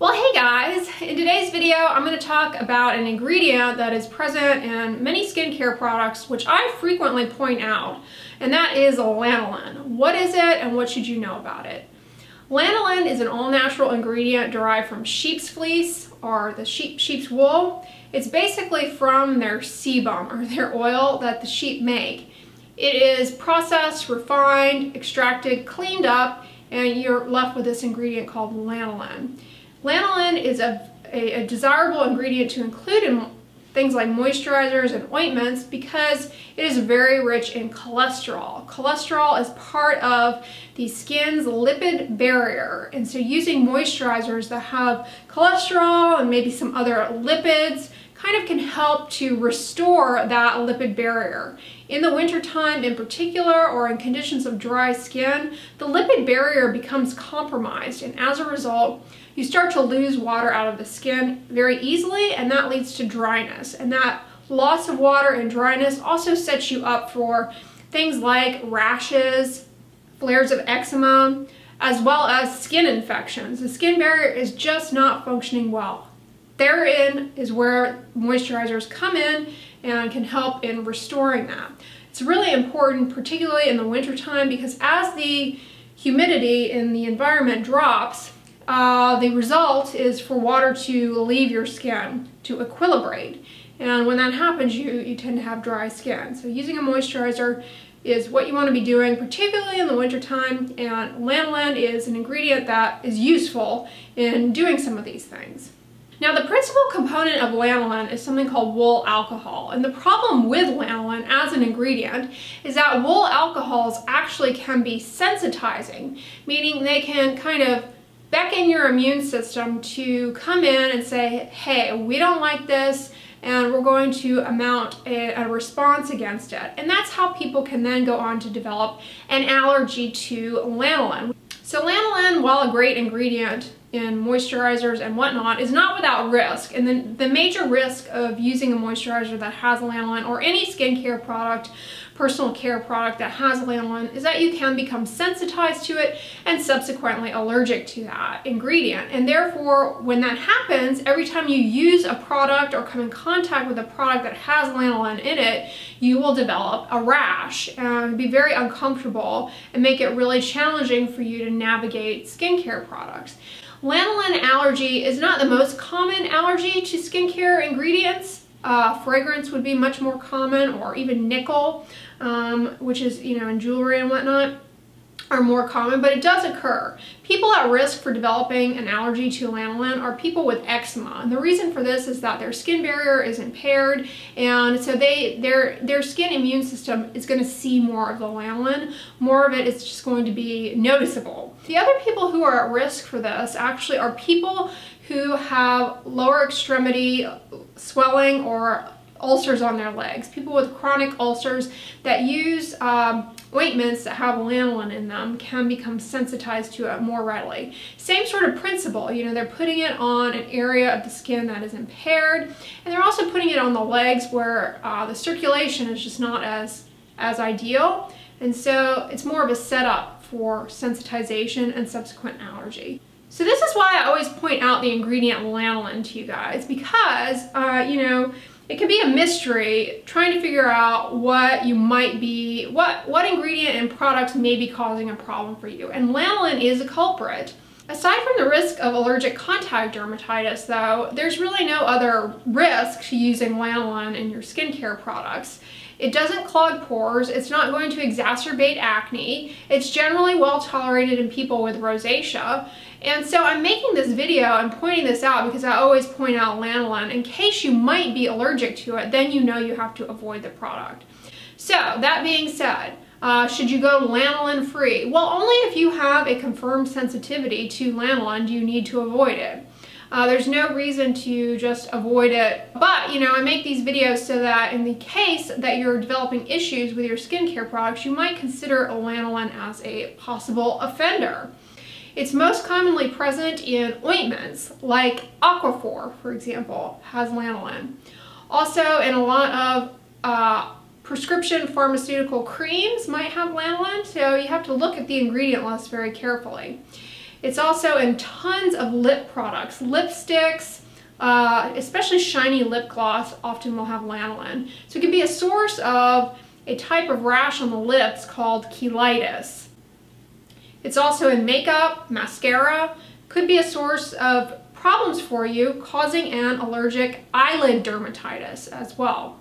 Well, hey guys, in today's video, I'm going to talk about an ingredient that is present in many skincare products, which I frequently point out, and that is lanolin. What is it and what should you know about it? Lanolin is an all-natural ingredient derived from sheep's fleece or the sheep, sheep's wool. It's basically from their sebum or their oil that the sheep make. It is processed, refined, extracted, cleaned up, and you're left with this ingredient called lanolin. Lanolin is a, a, a desirable ingredient to include in things like moisturizers and ointments because it is very rich in cholesterol. Cholesterol is part of the skin's lipid barrier and so using moisturizers that have cholesterol and maybe some other lipids kind of can help to restore that lipid barrier. In the wintertime in particular or in conditions of dry skin, the lipid barrier becomes compromised and as a result you start to lose water out of the skin very easily and that leads to dryness. And that loss of water and dryness also sets you up for things like rashes, flares of eczema, as well as skin infections. The skin barrier is just not functioning well. Therein is where moisturizers come in and can help in restoring that. It's really important, particularly in the wintertime, because as the humidity in the environment drops, uh, the result is for water to leave your skin, to equilibrate. And when that happens, you, you tend to have dry skin. So using a moisturizer is what you want to be doing, particularly in the wintertime, and lanolin is an ingredient that is useful in doing some of these things. Now the principal component of lanolin is something called wool alcohol and the problem with lanolin as an ingredient is that wool alcohols actually can be sensitizing, meaning they can kind of beckon your immune system to come in and say, hey, we don't like this and we're going to mount a, a, response against it. And that's how people can then go on to develop an allergy to lanolin. So lanolin, while a great ingredient in moisturizers and whatnot, is not without risk. And then the major risk of using a moisturizer that has lanolin or any skincare product personal care product that has lanolin is that you can become sensitized to it and subsequently allergic to that ingredient. And therefore, when that happens, every time you use a product or come in contact with a product that has lanolin in it, you will develop a rash and be very uncomfortable and make it really challenging for you to navigate skincare products. Lanolin allergy is not the most common allergy to skincare ingredients. Uh, fragrance would be much more common or even nickel um, which is, you know, in jewelry and whatnot, are more common, but it does occur. People at risk for developing an allergy to lanolin are people with eczema. And the reason for this is that their skin barrier is impaired and so they their their skin immune system is going to see more of the lanolin. More of it is just going to be noticeable. The other people who are at risk for this actually are people who have lower extremity swelling or ulcers on their legs, people with chronic ulcers that use um, ointments that have lanolin in them can become sensitized to it more readily. Same sort of principle, you know, they're putting it on an area of the skin that is impaired, and they're also putting it on the legs where uh, the circulation is just not as, as ideal, and so it's more of a setup for sensitization and subsequent allergy. So this is why I always point out the ingredient lanolin to you guys, because, uh, you know, it can be a mystery trying to figure out what you might be, what, what ingredient and products may be causing a problem for you. And lanolin is a culprit. Aside from the risk of allergic contact dermatitis though, there's really no other risk to using lanolin in your skincare products. It doesn't clog pores, it's not going to exacerbate acne, it's generally well tolerated in people with rosacea, and so I'm making this video and pointing this out because I always point out lanolin in case you might be allergic to it, then you know you have to avoid the product. So that being said, uh, should you go lanolin free? Well, only if you have a confirmed sensitivity to lanolin do you need to avoid it. Uh, there's no reason to just avoid it. But, you know, I make these videos so that in the case that you're developing issues with your skincare products, you might consider lanolin as a possible offender. It's most commonly present in ointments, like Aquaphor, for example, has lanolin. Also, in a lot of uh, prescription pharmaceutical creams might have lanolin, so you have to look at the ingredient list very carefully. It's also in tons of lip products, lipsticks, uh, especially shiny lip gloss often will have lanolin. So it can be a source of a type of rash on the lips called cheilitis. It's also in makeup, mascara, could be a source of problems for you, causing an allergic eyelid dermatitis as well.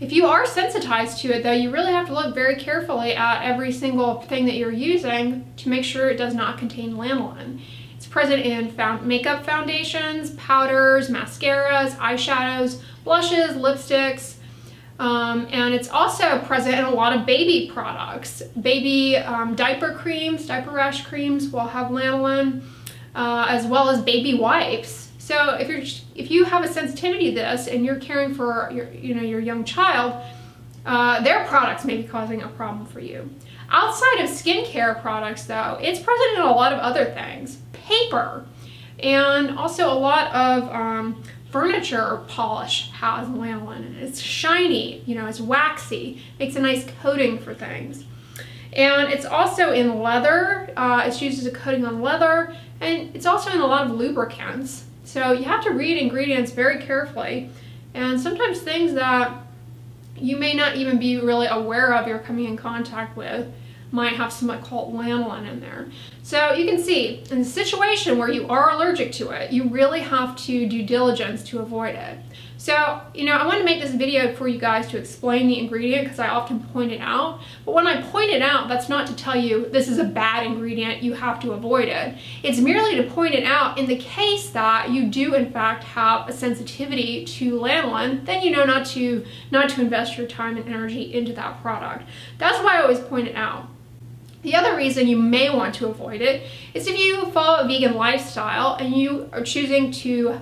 If you are sensitized to it though, you really have to look very carefully at every single thing that you're using to make sure it does not contain lanolin. It's present in found makeup foundations, powders, mascaras, eyeshadows, blushes, lipsticks, um, and it's also present in a lot of baby products. Baby um, diaper creams, diaper rash creams will have lanolin, uh, as well as baby wipes. So if you're if you have a sensitivity to this and you're caring for your you know your young child, uh, their products may be causing a problem for you. Outside of skincare products though, it's present in a lot of other things. Paper, and also a lot of um, furniture polish has lanolin in it. It's shiny, you know, it's waxy, makes a nice coating for things. And it's also in leather, uh, it's used as a coating on leather, and it's also in a lot of lubricants. So you have to read ingredients very carefully, and sometimes things that you may not even be really aware of you're coming in contact with might have some called lanolin in there. So you can see, in a situation where you are allergic to it, you really have to do diligence to avoid it. So, you know, I want to make this video for you guys to explain the ingredient because I often point it out. But when I point it out, that's not to tell you this is a bad ingredient, you have to avoid it. It's merely to point it out in the case that you do in fact have a sensitivity to lanolin, then you know not to, not to invest your time and energy into that product. That's why I always point it out. The other reason you may want to avoid it is if you follow a vegan lifestyle and you are choosing to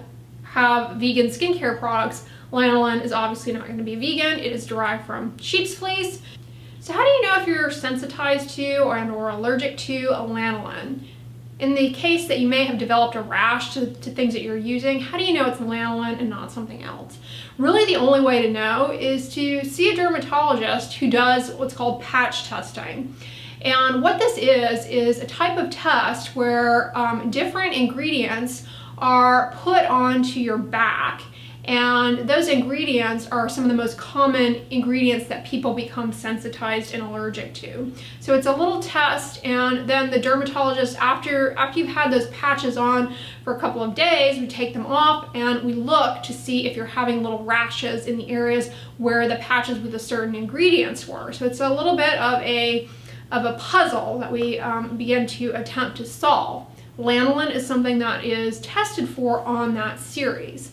have vegan skincare products, lanolin is obviously not going to be vegan. It is derived from sheep's fleece. So how do you know if you're sensitized to or, or allergic to a lanolin? In the case that you may have developed a rash to, to, things that you're using, how do you know it's lanolin and not something else? Really the only way to know is to see a dermatologist who does what's called patch testing. And what this is, is a type of test where um, different ingredients are put onto your back and those ingredients are some of the most common ingredients that people become sensitized and allergic to. So it's a little test and then the dermatologist, after, after you've had those patches on for a couple of days, we take them off and we look to see if you're having little rashes in the areas where the patches with the certain ingredients were. So it's a little bit of a of a puzzle that we um, begin to attempt to solve. Lanolin is something that is tested for on that series.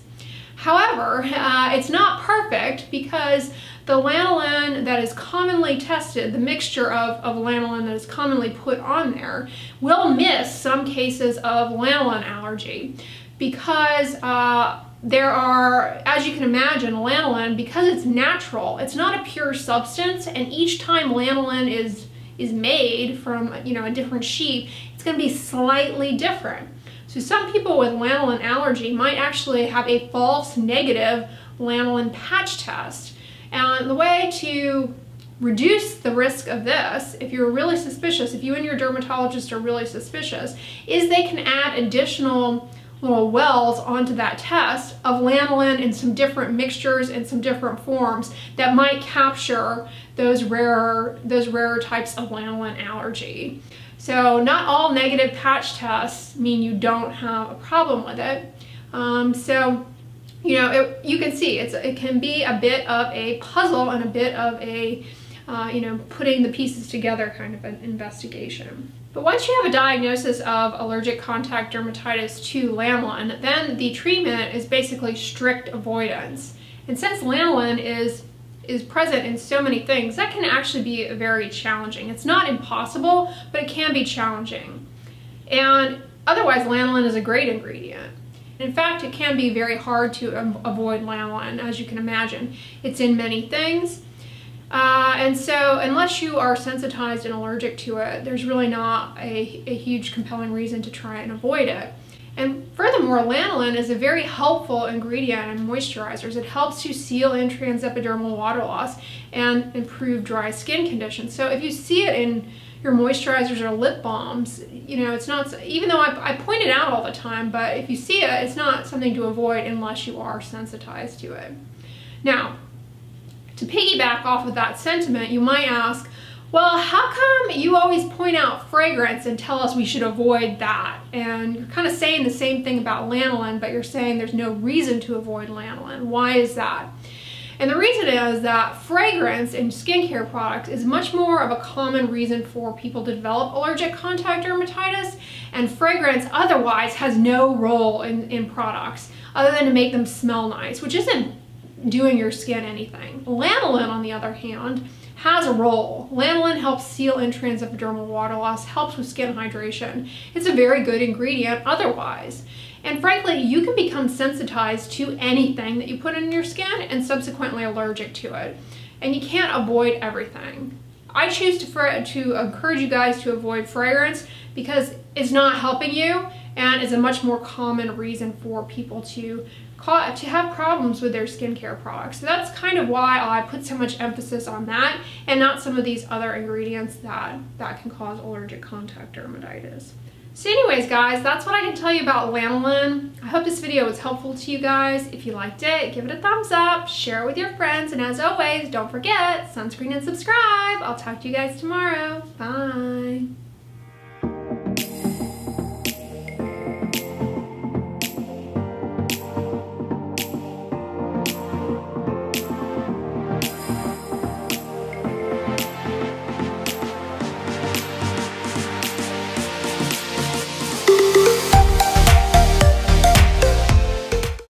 However, uh, it's not perfect because the lanolin that is commonly tested, the mixture of, of lanolin that is commonly put on there, will miss some cases of lanolin allergy because uh, there are, as you can imagine, lanolin, because it's natural, it's not a pure substance, and each time lanolin is is made from, you know, a different sheep, it's going to be slightly different. So some people with lanolin allergy might actually have a false negative lanolin patch test. And the way to reduce the risk of this, if you're really suspicious, if you and your dermatologist are really suspicious, is they can add additional little wells onto that test of lanolin in some different mixtures and some different forms that might capture those rarer, those rarer types of lanolin allergy. So not all negative patch tests mean you don't have a problem with it. Um, so, you know, it, you can see it's, it can be a bit of a puzzle and a bit of a, uh, you know, putting the pieces together kind of an investigation. But once you have a diagnosis of allergic contact dermatitis to lanolin, then the treatment is basically strict avoidance. And since lanolin is is present in so many things, that can actually be very challenging. It's not impossible, but it can be challenging. And otherwise, lanolin is a great ingredient. In fact, it can be very hard to avoid lanolin, as you can imagine. It's in many things, uh, and so unless you are sensitized and allergic to it, there's really not a, a huge compelling reason to try and avoid it. And furthermore, lanolin is a very helpful ingredient in moisturizers. It helps to seal in transepidermal water loss and improve dry skin conditions. So if you see it in your moisturizers or lip balms. You know, it's not, even though I, I point it out all the time, but if you see it, it's not something to avoid unless you are sensitized to it. Now, to piggyback off of that sentiment, you might ask, well, how come you always point out fragrance and tell us we should avoid that? And you're kind of saying the same thing about lanolin, but you're saying there's no reason to avoid lanolin. Why is that? And the reason is that fragrance in skincare products is much more of a common reason for people to develop allergic contact dermatitis, and fragrance otherwise has no role in, in products other than to make them smell nice, which isn't doing your skin anything. Lanolin, on the other hand, has a role. Lanolin helps seal in dermal water loss, helps with skin hydration. It's a very good ingredient otherwise. And frankly, you can become sensitized to anything that you put in your skin and subsequently allergic to it. And you can't avoid everything. I choose to, to encourage you guys to avoid fragrance because it's not helping you and is a much more common reason for people to to have problems with their skincare products. So that's kind of why I put so much emphasis on that and not some of these other ingredients that, that can cause allergic contact dermatitis. So anyways guys, that's what I can tell you about lanolin. I hope this video was helpful to you guys. If you liked it, give it a thumbs up, share it with your friends, and as always, don't forget, sunscreen and subscribe. I'll talk to you guys tomorrow. Bye.